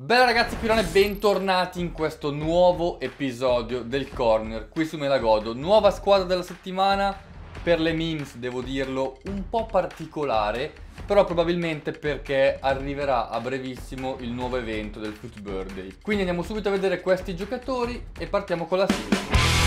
Bella ragazzi, Pirone, bentornati in questo nuovo episodio del Corner qui su Melagodo. Nuova squadra della settimana, per le memes devo dirlo, un po' particolare, però probabilmente perché arriverà a brevissimo il nuovo evento del Foot Birthday. Quindi andiamo subito a vedere questi giocatori e partiamo con la sigla.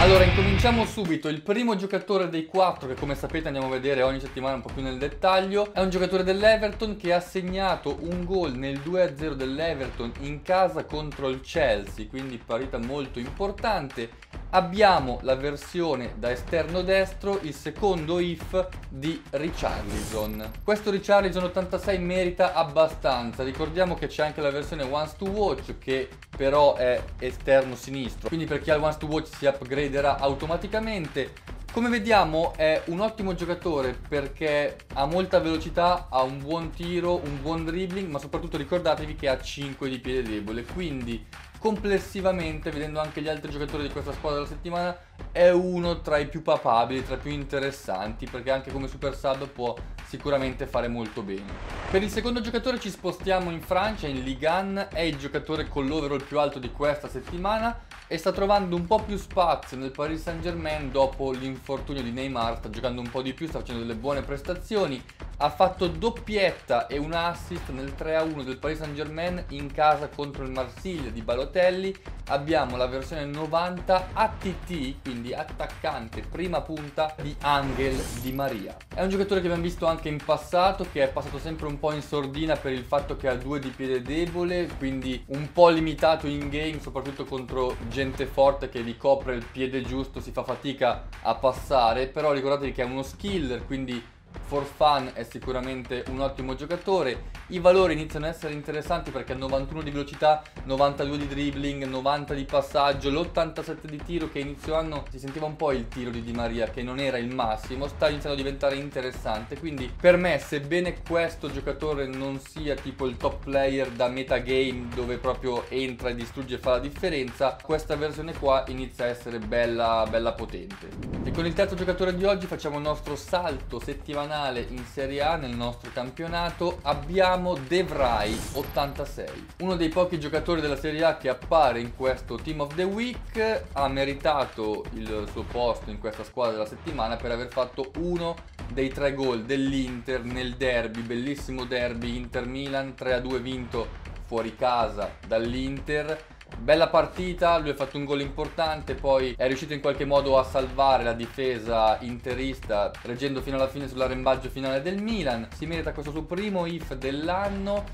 Allora, incominciamo subito. Il primo giocatore dei quattro, che come sapete andiamo a vedere ogni settimana un po' più nel dettaglio, è un giocatore dell'Everton che ha segnato un gol nel 2-0 dell'Everton in casa contro il Chelsea, quindi partita molto importante abbiamo la versione da esterno destro, il secondo if di Richarlison. Questo Richarlison 86 merita abbastanza, ricordiamo che c'è anche la versione Once to Watch che però è esterno sinistro, quindi per chi ha il Once to Watch si upgraderà automaticamente. Come vediamo è un ottimo giocatore perché ha molta velocità, ha un buon tiro, un buon dribbling, ma soprattutto ricordatevi che ha 5 di piede debole, quindi complessivamente, vedendo anche gli altri giocatori di questa squadra della settimana, è uno tra i più papabili, tra i più interessanti, perché anche come super sub può sicuramente fare molto bene. Per il secondo giocatore ci spostiamo in Francia, in Ligue 1, è il giocatore con l'overall più alto di questa settimana e sta trovando un po' più spazio nel Paris Saint Germain dopo l'infortunio di Neymar, sta giocando un po' di più, sta facendo delle buone prestazioni, ha fatto doppietta e un assist nel 3-1 del Paris Saint Germain in casa contro il Marsiglia di Balotelli. Abbiamo la versione 90 ATT, quindi attaccante prima punta di Angel Di Maria. È un giocatore che abbiamo visto anche in passato, che è passato sempre un po' in sordina per il fatto che ha due di piede debole, quindi un po' limitato in game, soprattutto contro gente forte che vi copre il piede giusto, si fa fatica a passare, però ricordatevi che è uno skiller, quindi For Fun è sicuramente un ottimo giocatore. I valori iniziano ad essere interessanti perché ha 91 di velocità, 92 di dribbling, 90 di passaggio, l'87 di tiro che inizio anno si sentiva un po' il tiro di Di Maria che non era il massimo, sta iniziando a diventare interessante. Quindi per me, sebbene questo giocatore non sia tipo il top player da metagame dove proprio entra e distrugge e fa la differenza, questa versione qua inizia a essere bella, bella potente. E con il terzo giocatore di oggi facciamo il nostro salto settimanale settimanale in Serie A nel nostro campionato abbiamo De Vrij 86 uno dei pochi giocatori della Serie A che appare in questo Team of the Week ha meritato il suo posto in questa squadra della settimana per aver fatto uno dei tre gol dell'Inter nel derby, bellissimo derby Inter-Milan 3-2 vinto fuori casa dall'Inter Bella partita, lui ha fatto un gol importante, poi è riuscito in qualche modo a salvare la difesa interista, reggendo fino alla fine sull'arrembaggio finale del Milan. Si merita questo suo primo if dell'anno.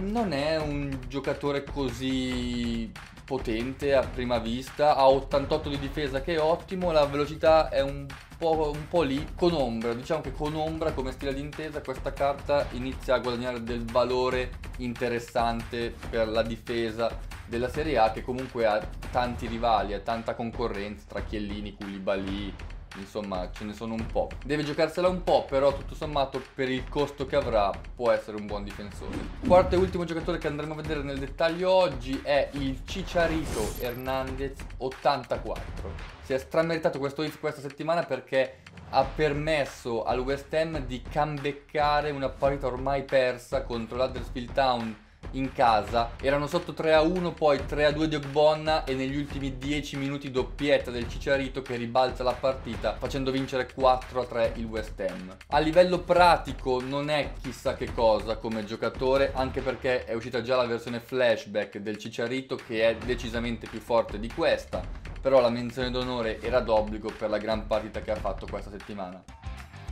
Non è un giocatore così potente a prima vista, ha 88 di difesa che è ottimo, la velocità è un po', un po', lì, con ombra, diciamo che con ombra come stile di intesa questa carta inizia a guadagnare del valore interessante per la difesa della Serie A che comunque ha tanti rivali, ha tanta concorrenza tra Chiellini, Koulibaly, insomma ce ne sono un po'. Deve giocarsela un po', però tutto sommato per il costo che avrà può essere un buon difensore. Quarto e ultimo giocatore che andremo a vedere nel dettaglio oggi è il Cicciarito Hernandez 84. Si è strameritato questo hit questa settimana perché ha permesso al West Ham di cambeccare una partita ormai persa contro l'Huddersfield Town in casa, erano sotto 3 a 1, poi 3 a 2 di Ogbonna e negli ultimi 10 minuti doppietta del Cicciarito che ribalza la partita facendo vincere 4 a 3 il West Ham. A livello pratico non è chissà che cosa come giocatore, anche perché è uscita già la versione flashback del Cicciarito che è decisamente più forte di questa, però la menzione d'onore era d'obbligo per la gran partita che ha fatto questa settimana.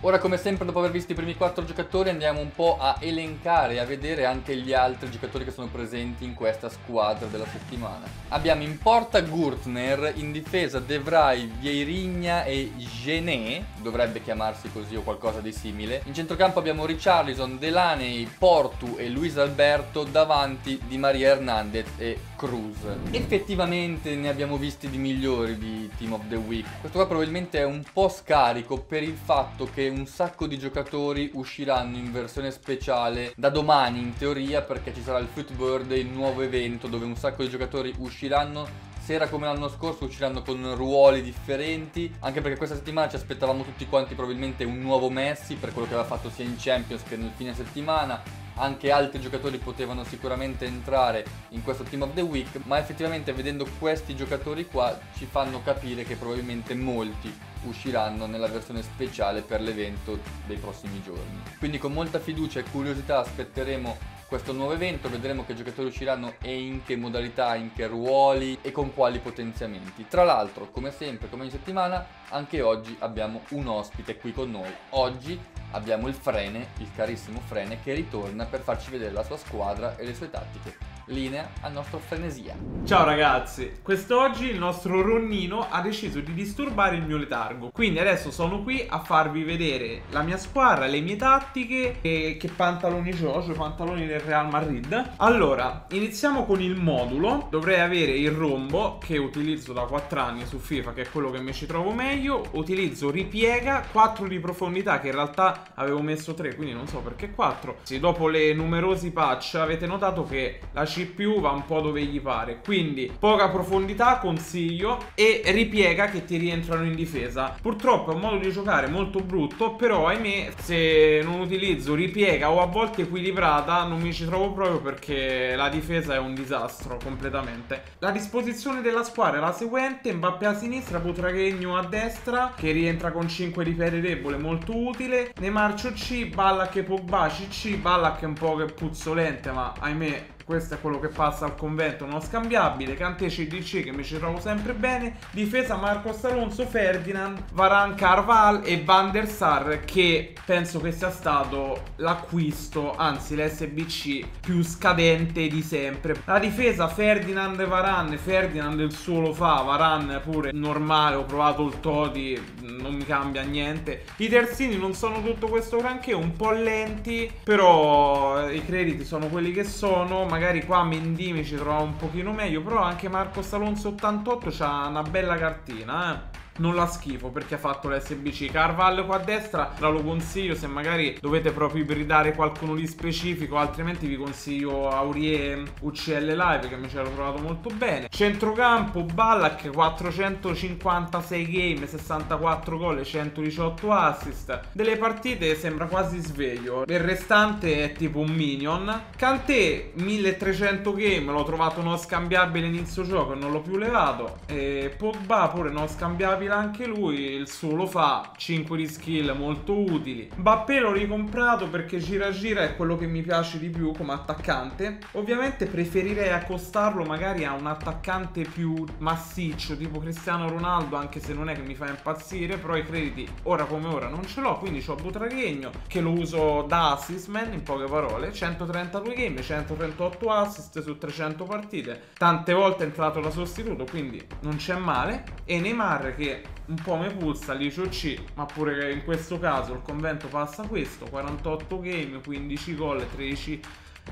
Ora come sempre dopo aver visto i primi quattro giocatori andiamo un po' a elencare e a vedere anche gli altri giocatori che sono presenti in questa squadra della settimana. Abbiamo in porta Gurtner, in difesa De Vrij, Vieirinha e Gené, dovrebbe chiamarsi così o qualcosa di simile. In centrocampo abbiamo Richarlison, Delaney, Portu e Luis Alberto, davanti di Maria Hernandez e Cruz. Effettivamente ne abbiamo visti di migliori di Team of the Week. Questo qua probabilmente è un po' scarico per il fatto che un sacco di giocatori usciranno in versione speciale da domani in teoria perché ci sarà il Foot Bird, il nuovo evento dove un sacco di giocatori usciranno. Sera come l'anno scorso usciranno con ruoli differenti anche perché questa settimana ci aspettavamo tutti quanti probabilmente un nuovo Messi per quello che aveva fatto sia in Champions che nel fine settimana anche altri giocatori potevano sicuramente entrare in questo Team of the Week, ma effettivamente vedendo questi giocatori qua ci fanno capire che probabilmente molti usciranno nella versione speciale per l'evento dei prossimi giorni. Quindi con molta fiducia e curiosità aspetteremo questo nuovo evento, vedremo che giocatori usciranno e in che modalità, in che ruoli e con quali potenziamenti. Tra l'altro, come sempre, come ogni settimana, anche oggi abbiamo un ospite qui con noi. Oggi abbiamo il Frene, il carissimo Frene, che ritorna per farci vedere la sua squadra e le sue tattiche linea al nostro frenesia. Ciao ragazzi, quest'oggi il nostro Ronnino ha deciso di disturbare il mio letargo. Quindi adesso sono qui a farvi vedere la mia squadra, le mie tattiche e che pantaloni ho, cioè pantaloni del Real Madrid. Allora, iniziamo con il modulo. Dovrei avere il rombo che utilizzo da 4 anni su FIFA, che è quello che mi ci trovo meglio. Utilizzo ripiega, 4 di profondità che in realtà avevo messo 3, quindi non so perché 4. Sì, dopo le numerosi patch avete notato che la CPU va un po' dove gli pare. Quindi poca profondità consiglio e ripiega che ti rientrano in difesa. Purtroppo è un modo di giocare molto brutto, però ahimè se non utilizzo ripiega o a volte equilibrata non mi ci trovo proprio perché la difesa è un disastro completamente. La disposizione della squadra è la seguente, Mbappé a sinistra, Putragregno a destra che rientra con 5 di piede debole, molto utile. Neymar C, Ballack e Pogba CC, Ballack è un po' che puzzolente ma ahimè questo è quello che passa al convento non scambiabile Kanté CDC che mi ci trovo sempre bene. Difesa Marcos Alonso Ferdinand Varan Carval e Van der Sar che penso che sia stato l'acquisto anzi l'SBC più scadente di sempre. La difesa Ferdinand e Varan Ferdinand il suo lo fa Varan pure normale ho provato il Toti non mi cambia niente. I terzini non sono tutto questo granché un po' lenti però i crediti sono quelli che sono magari qua Mendy mi ci trova un pochino meglio, però anche Marco Alonso 88 c'ha una bella cartina, eh non la schifo perché ha fatto l'SBC. Carvalho qua a destra la lo consiglio se magari dovete proprio ibridare qualcuno di specifico, altrimenti vi consiglio Aurie UCL Live che mi ci ero trovato molto bene. Centrocampo Ballack 456 game, 64 gol e 118 assist. Delle partite sembra quasi sveglio. Il restante è tipo un minion. Kanté 1300 game, l'ho trovato non scambiabile inizio gioco e non l'ho più levato. E Pogba pure non scambiabile anche lui, il suo lo fa, 5 di skill molto utili. Bappé l'ho ricomprato perché gira gira è quello che mi piace di più come attaccante. Ovviamente preferirei accostarlo magari a un attaccante più massiccio, tipo Cristiano Ronaldo, anche se non è che mi fa impazzire, però i crediti ora come ora non ce l'ho, quindi ho Butraghegno che lo uso da assistman in poche parole, 132 game, 138 assist su 300 partite, tante volte è entrato da sostituto, quindi non c'è male. E Neymar che un po' mi pulsa l'ICO C, ma pure in questo caso il convento passa questo, 48 game, 15 gol, 13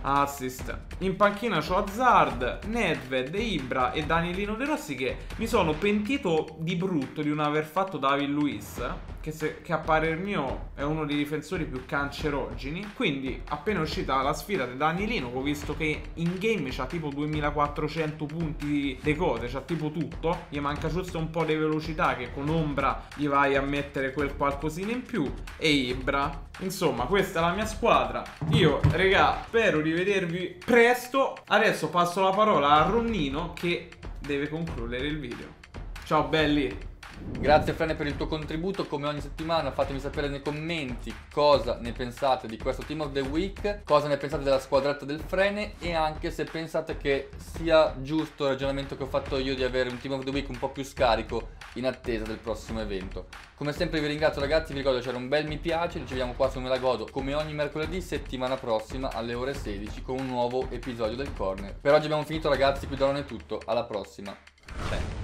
assist. In panchina c'ho Hazard, Nedved, Ibra e Danielino De Rossi che mi sono pentito di brutto di non aver fatto David Luiz che, se, che a parer mio è uno dei difensori più cancerogeni. Quindi, appena uscita la sfida di Danielino, ho visto che in game c'ha tipo 2400 punti di decode, c'ha tipo tutto. Gli manca giusto un po' di velocità che con Ombra gli vai a mettere quel qualcosina in più. E Ibra. Insomma, questa è la mia squadra. Io, regà, spero di vedervi presto. Adesso passo la parola a Ronnino che deve concludere il video. Ciao belli! Grazie Frane per il tuo contributo, come ogni settimana fatemi sapere nei commenti cosa ne pensate di questo Team of the Week, cosa ne pensate della squadretta del Frene e anche se pensate che sia giusto il ragionamento che ho fatto io di avere un Team of the Week un po' più scarico in attesa del prossimo evento. Come sempre vi ringrazio ragazzi, vi ricordo c'era un bel mi piace, riceviamo qua su Me la Godo come ogni mercoledì settimana prossima alle ore 16 con un nuovo episodio del Corner. Per oggi abbiamo finito ragazzi, qui da non è tutto, alla prossima.